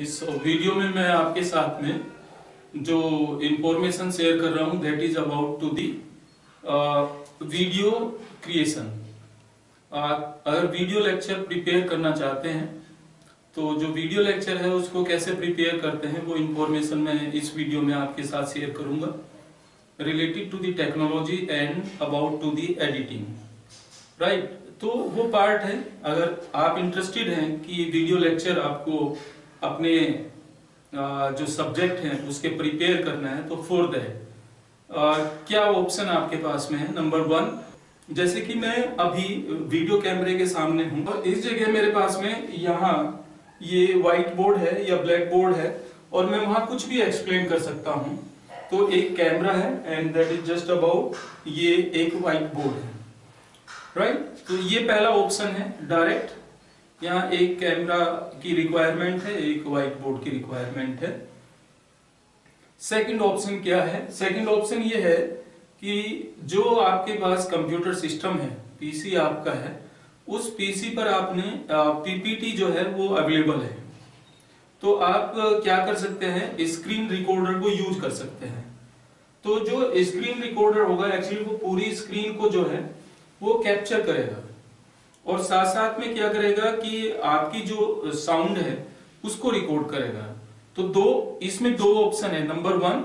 इस वीडियो में मैं आपके साथ में जो इंफॉर्मेशन शेयर कर रहा हूँ that is about to the video creation अगर वीडियो लेक्चर प्रिपेयर करना चाहते हैं तो जो वीडियो लेक्चर है उसको कैसे प्रिपेयर करते हैं, वो इंफॉर्मेशन मैं इस वीडियो में आपके साथ शेयर करूँगा. Related to the technology and about to the editing right तो वो पार्ट है. अगर आप इंटरेस्टेड हैं कि वीडियो लेक्चर आपको अपने जो सब्जेक्ट है, उसके प्रिपेयर करना है तो फॉर दैट क्या ऑप्शन आपके पास में है? नंबर वन जैसे कि मैं अभी वीडियो कैमरे के सामने हूँ, और इस जगह मेरे पास में यहाँ ये व्हाइट बोर्ड है या ब्लैक बोर्ड है, और मैं वहाँ कुछ भी एक्सप्लेन कर सकता हूँ। तो एक कैमरा है and that is just about ये एक व्हाइट बोर्ड है। Right right? तो ये पहला ऑप्शन है डायरेक्ट यहाँ एक कैमरा की रिक्वायरमेंट है, एक व्हाइट बोर्ड की रिक्वायरमेंट है। सेकंड ऑप्शन क्या है? सेकंड ऑप्शन ये है कि जो आपके पास कंप्यूटर सिस्टम है पीसी आपका है, उस पीसी पर आपने पीपीटी जो है वो अवेलेबल है। तो आप क्या कर सकते हैं? स्क्रीन रिकॉर्डर को यूज़ कर सकते हैं। तो जो स्क्रीन रिकॉर्डर होगा एक्चुअली वो पूरी स्क्रीन को जो है, वो कैप्चर करेगा। और साथ साथ में क्या करेगा कि आपकी जो साउंड है उसको रिकॉर्ड करेगा। तो दो इसमें दो ऑप्शन है। नंबर वन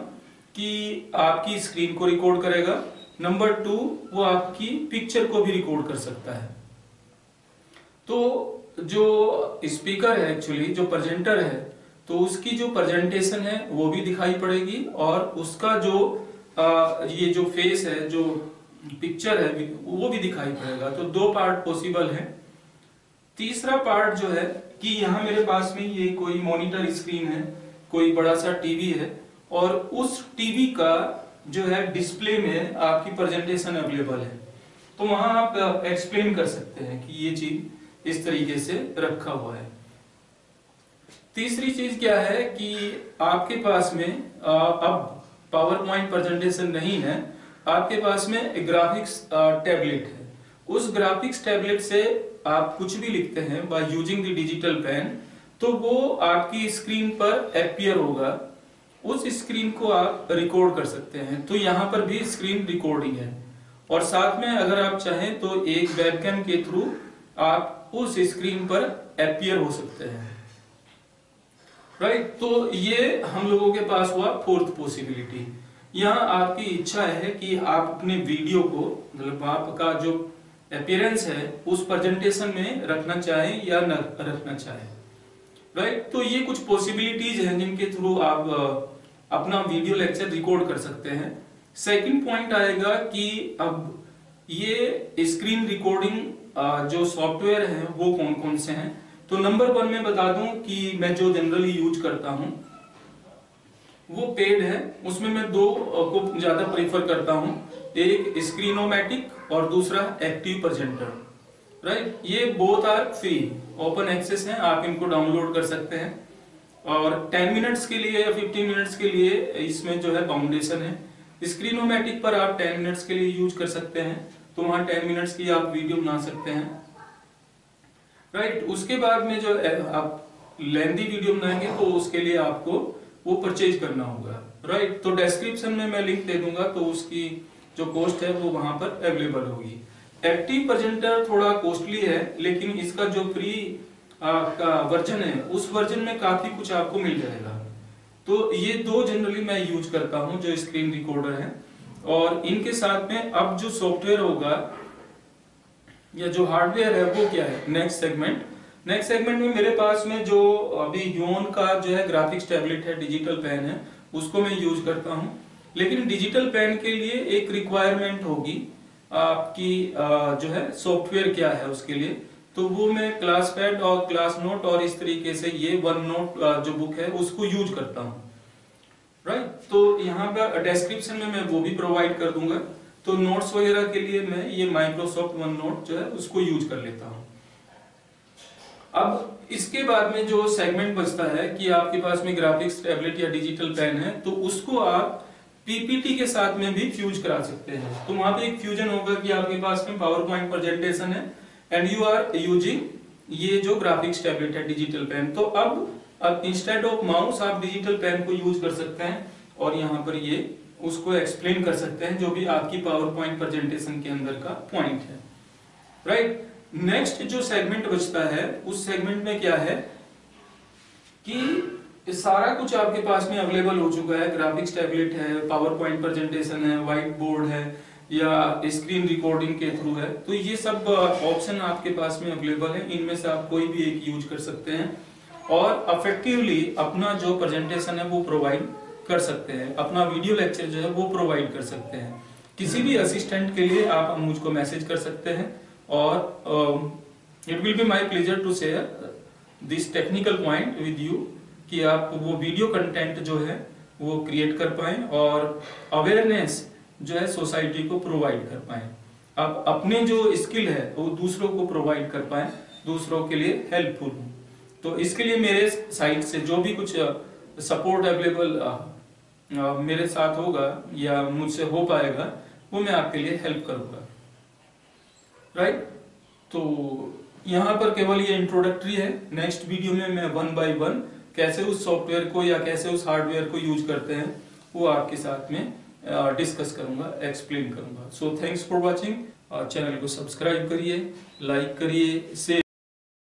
कि आपकी स्क्रीन को रिकॉर्ड करेगा। नंबर टू वो आपकी पिक्चर को भी रिकॉर्ड कर सकता है। तो जो स्पीकर है एक्चुअली जो प्रेजेंटर है तो उसकी जो प्रेजेंटेशन है वो भी दिखाई पड़ेगी और उसका जो आ, ये जो फेस है जो पिक्चर है, वो भी दिखाई पड़ेगा। तो दो पार्ट पॉसिबल है। तीसरा पार्ट जो है कि यहाँ मेरे पास में ये कोई मॉनिटर स्क्रीन है, कोई बड़ा सा टीवी है, और उस टीवी का जो है डिस्प्ले में आपकी प्रेजेंटेशन अवेलेबल है। तो वहाँ आप एक्सप्लेन कर सकते हैं कि ये चीज़ इस तरीके से रखा हुआ है। तीसरी चीज़ क्या है कि आपके पास में अब पावर पॉइंट प्रेजेंटेशन नहीं है आपके पास में ग्राफिक्स टैबलेट है। उस ग्राफिक्स टैबलेट से आप कुछ भी लिखते हैं by using the digital pen तो वो आपकी स्क्रीन पर अपियर होगा। उस स्क्रीन को आप रिकॉर्ड कर सकते हैं। तो यहाँ पर भी स्क्रीन रिकॉर्डिंग है। और साथ में अगर आप चाहें तो एक वेबकैम के थ्रू आप उस स्क्रीन पर अपियर हो सकते हैं। Right right? तो ये हम लोगों के पास हुआ फोर्थ पॉसिबिलिटी यहाँ आपकी इच्छा है कि आप अपने वीडियो को मतलब आपका जो अपियरेंस है, उस प्रेजेंटेशन में रखना चाहें या न रखना चाहें। राइट तो ये कुछ पॉसिबिलिटीज हैं जिनके थ्रू आप अपना वीडियो लेक्चर रिकॉर्ड कर सकते हैं। सेकंड पॉइंट आएगा कि अब ये स्क्रीन रिकॉर्डिंग जो सॉफ्टवेयर है, वो कौन कौन से हैं? तो नंबर वन में बता दूँ कि मैं जो जनरली यूज़ करता हूँ वो पेड है, उसमें मैं दो को ज़्यादा प्रेफर करता हूँ। एक स्क्रीनोमैटिक और दूसरा एक्टिव प्रेजेंटर राइट ये both are free open access हैं, आप इनको डाउनलोड कर सकते हैं। और 10 मिनट्स के लिए या 15 मिनट्स के लिए इसमें जो है फाउंडेशन है। स्क्रीनोमैटिक पर आप 10 मिनट्स के लिए यूज़ कर सकते हैं। तो वहाँ 10 मिनट्स की आप वीडियो बना सकते हैं। राइट उसके बाद में जो आप लेंदी वीडियो बनाएँगे तो उसके लिए आपको वो परचेज करना होगा। राइट तो डिस्क्रिप्शन में मैं लिंक दे दूँगा तो उसकी जो कॉस्ट है, वो वहाँ पर अवेलेबल होगी। एक्टिव प्रेजेंटर थोड़ा कॉस्टली है, लेकिन इसका जो फ्री का वर्जन है, उस वर्जन में काफ़ी कुछ आपको मिल जाएगा। तो ये दो जनरली मैं यूज़ करता हूँ, जो स्क्रीन रिकॉर्डर है। और इनके साथ में अब जो सॉफ्टवेयर होगा, या जो हार्डवेयर है, वो क्या है? नेक्स्ट सेगमेंट नेक्स्ट सेगमेंट में मेरे पास में जो अभी ह्यून का जो है ग्राफिक्स टैबलेट है डिजिटल पेन है, उसको मैं यूज़ करता हूँ। लेकिन डिजिटल पेन के लिए एक रिक्वायरमेंट होगी आपकी जो है सॉफ्टवेयर क्या है उसके लिए। तो वो मैं क्लास पैड और क्लास नोट और इस तरीके से ये वन नोट जो बुक है उसको यूज़ करता हूँ। Right right? तो यहाँ पर डिस्क्रिप्शन में मैं वो भी प्रोवाइड कर दूँगा। तो नोट्स वगैरह के लिए मैं ये माइक्रोसॉफ्ट वन नोट जो है उसको यूज़ कर लेता हूँ। अब इसके बाद में जो सेगमेंट बचता है कि आपके पास में ग्राफिक्स टैबलेट या डिजिटल पेन है तो उसको आप पीपीटी के साथ में भी फ्यूज करा सकते हैं। तो वहाँ पे एक फ्यूजन होगा कि आपके पास में पावर पॉइंट प्रेजेंटेशन है एंड यू आर यूजिंग ये जो ग्राफिक्स टैबलेट है डिजिटल पेन तो अब अब इंस्टेड ऑफ़ माउस आप डिजिटल पेन को यूज़ कर सकते हैं, और यहाँ पर ये उसको एक्सप्लेन कर सकते हैं, जो भी आपकी पावर पॉइंट प्रेजेंटेशन के अंदर का पॉइंट है। राइट नेक्स्ट जो सेगमेंट बचता है, उस सेगमेंट में क्या है? कि सारा कुछ आपके पास में अवेलेबल हो चुका है। ग्राफिक्स टैबलेट है पावर पॉइंट प्रेजेंटेशन है व्हाइट बोर्ड है, या स्क्रीन रिकॉर्डिंग के थ्रू है। तो ये सब ऑप्शन आपके पास में अवेलेबल है। इनमें से आप कोई भी एक यूज़ कर सकते हैं। और अफेक्टिवली अपना जो प्रेजेंटेशन है, वो प्रोवाइड कर सकते हैं। अपना वीडियो लेक्चर जो है, वो प्रोवाइड कर सकते हैं। किसी भी असिस्टेंट के लिए आप मुझको मैसेज कर सकते हैं। और it will be my pleasure to share this technical point with you कि आप वो वीडियो कंटेंट जो है वो क्रिएट कर पाए और अवेयरनेस जो है सोसाइटी को प्रोवाइड कर पाए। आप अपने जो स्किल है वो दूसरों को प्रोवाइड कर पाए, दूसरों के लिए हेल्पफुल हो। तो इसके लिए मेरे साइड से जो भी कुछ सपोर्ट अवेलेबल मेरे साथ होगा या मुझसे हो पाएगा, वो मैं आपके लिए हेल्प करूँगा। राइट तो यहाँ पर केवल ये इंट्रोडक्टरी है। नेक्स्ट वीडियो में मैं वन बाय वन कैसे उस सॉफ्टवेयर को या कैसे उस हार्डवेयर को यूज़ करते हैं, वो आपके साथ में डिस्कस करूँगा एक्सप्लेन करूँगा। So thanks for watching channel को सब्सक्राइब करिए लाइक करिए शेयर